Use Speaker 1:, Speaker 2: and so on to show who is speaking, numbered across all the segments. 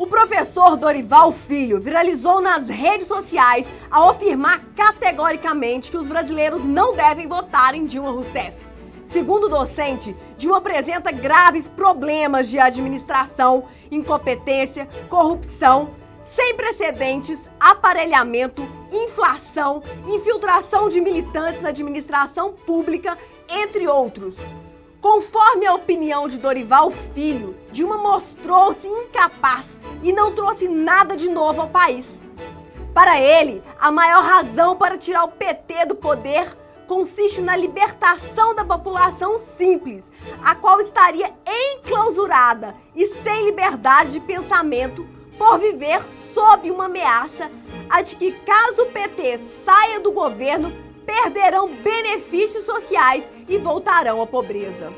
Speaker 1: O professor Dorival Filho viralizou nas redes sociais ao afirmar categoricamente que os brasileiros não devem votar em Dilma Rousseff. Segundo o docente, Dilma apresenta graves problemas de administração, incompetência, corrupção, sem precedentes, aparelhamento, inflação, infiltração de militantes na administração pública, entre outros. Conforme a opinião de Dorival Filho, Dilma mostrou-se incapaz e não trouxe nada de novo ao país. Para ele, a maior razão para tirar o PT do poder consiste na libertação da população simples, a qual estaria enclausurada e sem liberdade de pensamento por viver sob uma ameaça a de que, caso o PT saia do governo, perderão benefícios sociais e voltarão à pobreza.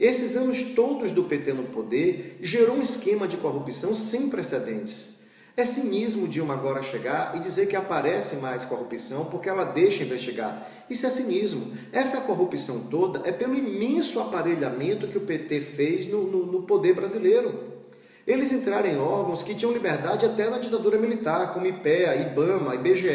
Speaker 2: Esses anos todos do PT no poder gerou um esquema de corrupção sem precedentes. É cinismo Dilma agora chegar e dizer que aparece mais corrupção porque ela deixa investigar. Isso é cinismo. Essa corrupção toda é pelo imenso aparelhamento que o PT fez no, no, no poder brasileiro. Eles entraram em órgãos que tinham liberdade até na ditadura militar, como IPEA, IBAMA, IBGE.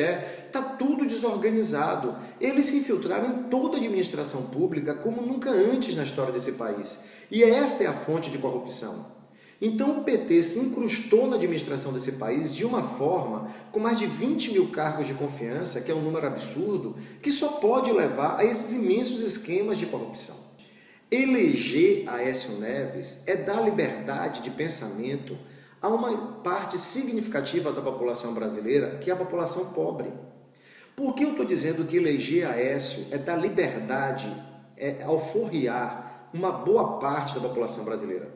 Speaker 2: Está tudo desorganizado. Eles se infiltraram em toda a administração pública como nunca antes na história desse país. E essa é a fonte de corrupção. Então o PT se incrustou na administração desse país de uma forma, com mais de 20 mil cargos de confiança, que é um número absurdo, que só pode levar a esses imensos esquemas de corrupção. Eleger Aécio Neves é dar liberdade de pensamento a uma parte significativa da população brasileira, que é a população pobre. Por que eu estou dizendo que eleger Aécio é dar liberdade, é alforriar uma boa parte da população brasileira?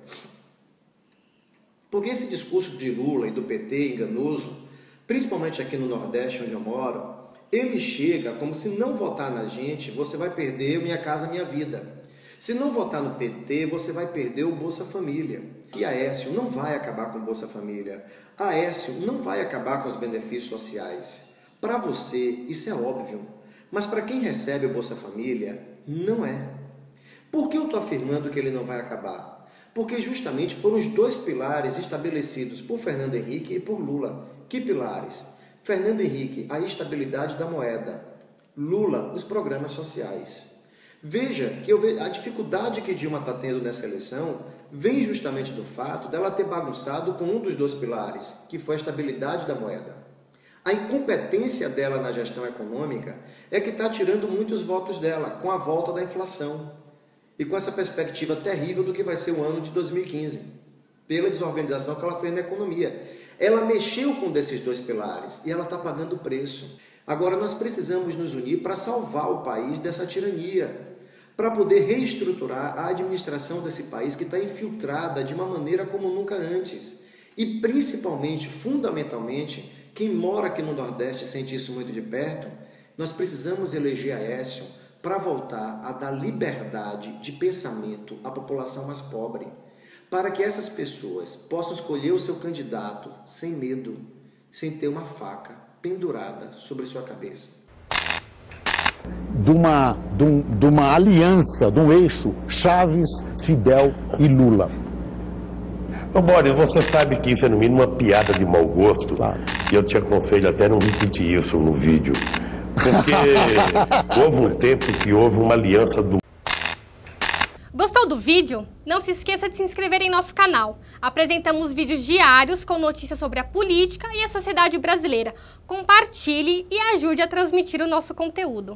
Speaker 2: Porque esse discurso de Lula e do PT enganoso, principalmente aqui no Nordeste, onde eu moro, ele chega como se não votar na gente, você vai perder Minha Casa Minha Vida. Se não votar no PT, você vai perder o Bolsa Família. E Aécio não vai acabar com o Bolsa Família. Aécio não vai acabar com os benefícios sociais. Para você, isso é óbvio. Mas para quem recebe o Bolsa Família, não é. Por que eu estou afirmando que ele não vai acabar? Porque justamente foram os dois pilares estabelecidos por Fernando Henrique e por Lula. Que pilares? Fernando Henrique, a estabilidade da moeda. Lula, os programas sociais. Veja que vejo, a dificuldade que Dilma está tendo nessa eleição vem justamente do fato dela ter bagunçado com um dos dois pilares, que foi a estabilidade da moeda. A incompetência dela na gestão econômica é que está tirando muitos votos dela com a volta da inflação e com essa perspectiva terrível do que vai ser o ano de 2015, pela desorganização que ela fez na economia. Ela mexeu com um desses dois pilares e ela está pagando o preço. Agora nós precisamos nos unir para salvar o país dessa tirania, para poder reestruturar a administração desse país que está infiltrada de uma maneira como nunca antes. E principalmente, fundamentalmente, quem mora aqui no Nordeste sente isso muito de perto, nós precisamos eleger a Écio para voltar a dar liberdade de pensamento à população mais pobre, para que essas pessoas possam escolher o seu candidato sem medo, sem ter uma faca pendurada sobre sua cabeça
Speaker 3: de uma, de, um, de uma aliança, de um eixo Chaves, Fidel e Lula.
Speaker 4: Ô, Boris, você sabe que isso é no mínimo uma piada de mau gosto. Claro. E eu te aconselho até não repetir isso no vídeo. Porque houve um tempo que houve uma aliança do.
Speaker 5: Gostou do vídeo? Não se esqueça de se inscrever em nosso canal. Apresentamos vídeos diários com notícias sobre a política e a sociedade brasileira. Compartilhe e ajude a transmitir o nosso conteúdo.